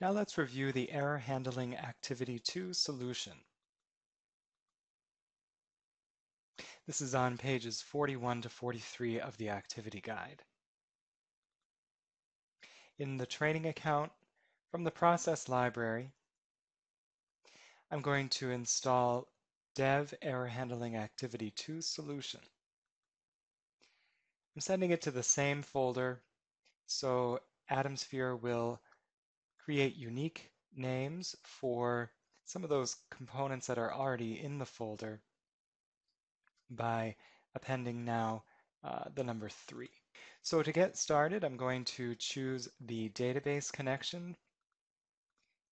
Now let's review the error handling activity 2 solution. This is on pages 41 to 43 of the activity guide. In the training account from the process library, I'm going to install dev error handling activity 2 solution. I'm sending it to the same folder, so Atomsphere will create unique names for some of those components that are already in the folder by appending now uh, the number 3. So to get started, I'm going to choose the database connection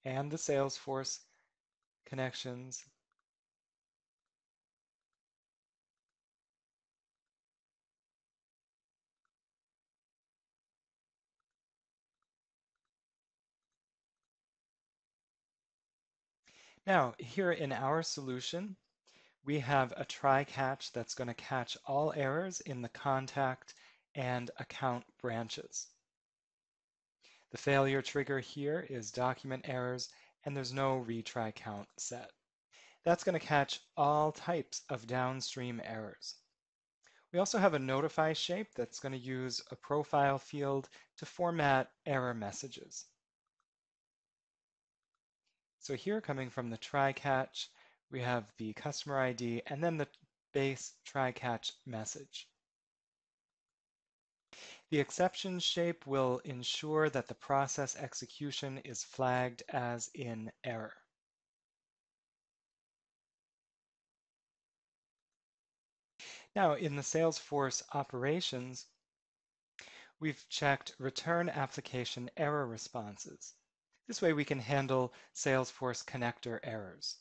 and the Salesforce connections Now, here in our solution, we have a try catch that's going to catch all errors in the contact and account branches. The failure trigger here is document errors, and there's no retry count set. That's going to catch all types of downstream errors. We also have a notify shape that's going to use a profile field to format error messages. So here coming from the try catch, we have the customer ID and then the base try catch message. The exception shape will ensure that the process execution is flagged as in error. Now in the Salesforce operations, we've checked return application error responses. This way we can handle Salesforce connector errors.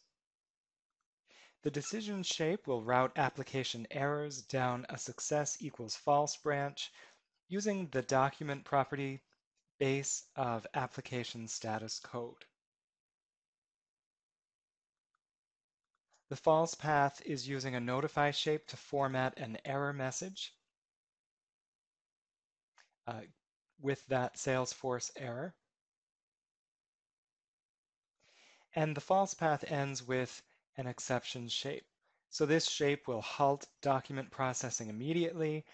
The decision shape will route application errors down a success equals false branch using the document property base of application status code. The false path is using a notify shape to format an error message uh, with that Salesforce error. And the false path ends with an exception shape. So this shape will halt document processing immediately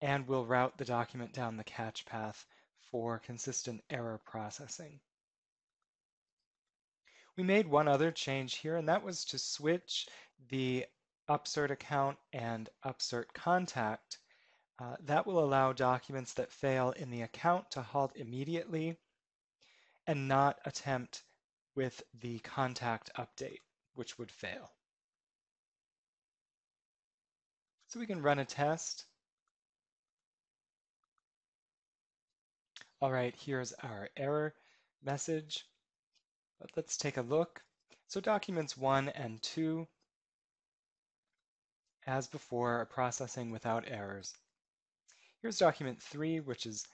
and will route the document down the catch path for consistent error processing. We made one other change here, and that was to switch the upsert account and upsert contact. Uh, that will allow documents that fail in the account to halt immediately and not attempt with the contact update, which would fail. So we can run a test. All right, here's our error message. But let's take a look. So documents one and two, as before, are processing without errors. Here's document three, which is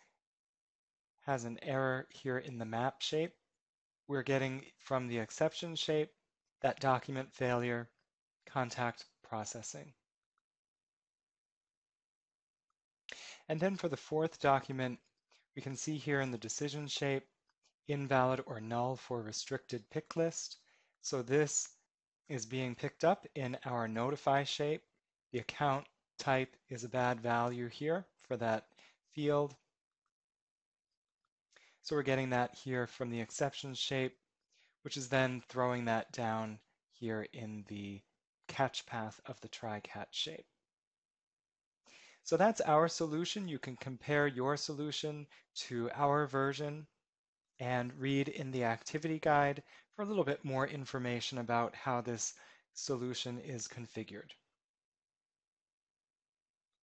has an error here in the map shape we're getting from the exception shape that document failure contact processing. And then for the fourth document, we can see here in the decision shape, invalid or null for restricted pick list. So this is being picked up in our notify shape. The account type is a bad value here for that field. So we're getting that here from the exception shape, which is then throwing that down here in the catch path of the try-catch shape. So that's our solution. You can compare your solution to our version and read in the activity guide for a little bit more information about how this solution is configured.